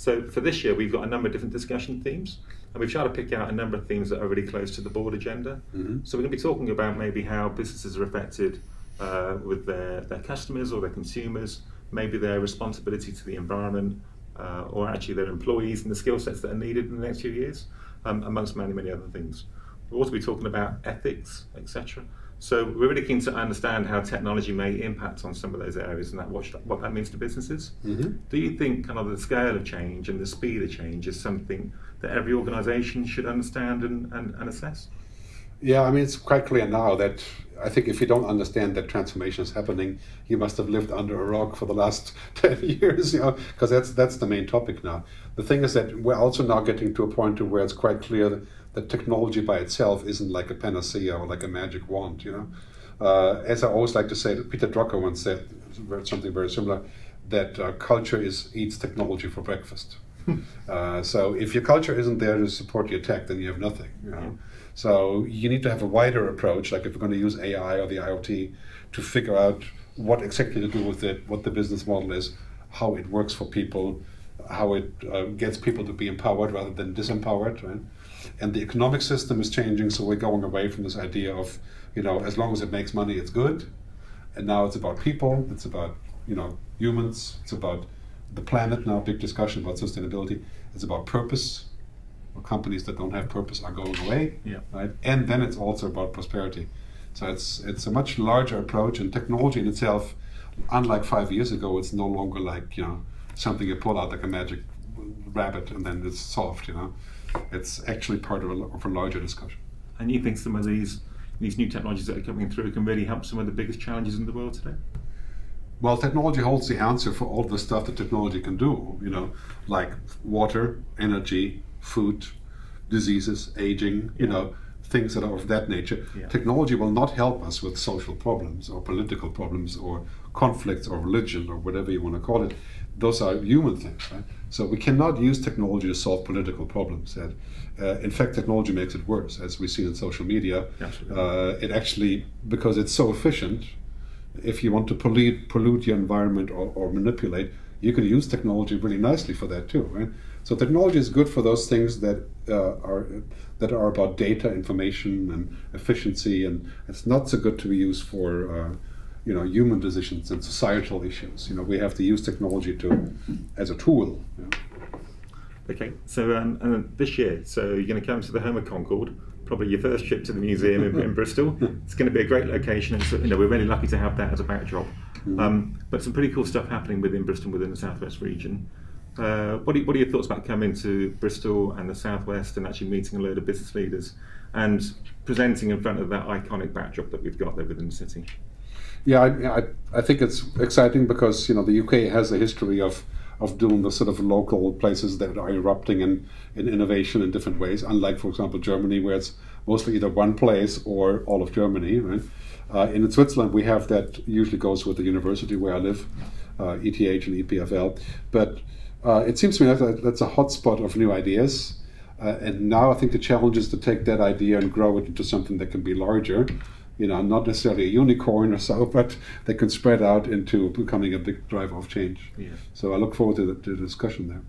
So for this year, we've got a number of different discussion themes, and we've tried to pick out a number of themes that are really close to the board agenda. Mm-hmm. So we're going to be talking about maybe how businesses are affected uh, with their, their customers or their consumers, maybe their responsibility to the environment, uh, or actually their employees and the skill sets that are needed in the next few years, um, amongst many, many other things. We'll also be talking about ethics, etc. So we're really keen to understand how technology may impact on some of those areas and that what, what that means to businesses. Mm-hmm. Do you think kind of the scale of change and the speed of change is something that every organisation should understand and, and, and assess? Yeah, I mean, it's quite clear now that I think if you don't understand that transformation is happening, you must have lived under a rock for the last 10 years, you know, because that's, that's the main topic now. The thing is that we're also now getting to a point where it's quite clear that technology by itself isn't like a panacea or like a magic wand, you know. Uh, as I always like to say, Peter Drucker once said something very similar, that uh, culture is eats technology for breakfast. uh, so if your culture isn't there to support your tech, then you have nothing. You know? So you need to have a wider approach, like if we're going to use AI or the IoT, to figure out what exactly to do with it, what the business model is, how it works for people, how it uh, gets people to be empowered rather than disempowered, right? and the economic system is changing. So we're going away from this idea of, you know, as long as it makes money, it's good. And now it's about people. It's about you know humans. It's about the planet. Now, big discussion about sustainability. It's about purpose. Well, companies that don't have purpose are going away. Yeah. Right. And then it's also about prosperity. So it's it's a much larger approach, and technology in itself, unlike five years ago, it's no longer like you know something you pull out like a magic rabbit and then it's solved. You know, it's actually part of a, of a larger discussion. And you think some of these these new technologies that are coming through can really help some of the biggest challenges in the world today? Well, technology holds the answer for all the stuff that technology can do, you know, like water, energy, food, diseases, aging, you know, things that are of that nature. Yeah. Technology will not help us with social problems or political problems or conflicts or religion or whatever you want to call it those are human things, right? So we cannot use technology to solve political problems. And, uh, in fact, technology makes it worse, as we see in social media. Uh, it actually, because it's so efficient, if you want to pollute, pollute your environment or, or manipulate, you can use technology really nicely for that too, right? So technology is good for those things that uh, are that are about data, information, and efficiency, and it's not so good to be used for uh, you know human decisions and societal issues. You know, we have to use technology to as a tool. You know. Okay, so um, and this year, so you're going to come to the home of Concorde, Probably your first trip to the museum in, in Bristol. It's going to be a great location, and so, you know we're really lucky to have that as a backdrop. Mm-hmm. Um, but some pretty cool stuff happening within Bristol, within the southwest region. Uh, what, are, what are your thoughts about coming to Bristol and the southwest and actually meeting a load of business leaders and presenting in front of that iconic backdrop that we've got there within the city? Yeah, I, I, I, think it's exciting because you know the UK has a history of of doing the sort of local places that are erupting in, in innovation in different ways. Unlike, for example, Germany, where it's mostly either one place or all of Germany. Right? Uh, in Switzerland, we have that usually goes with the university where I live, uh, ETH and EPFL. But uh, it seems to me that that's a hotspot of new ideas. Uh, and now I think the challenge is to take that idea and grow it into something that can be larger you know, not necessarily a unicorn or so, but they can spread out into becoming a big driver of change. Yeah. So I look forward to the, to the discussion there.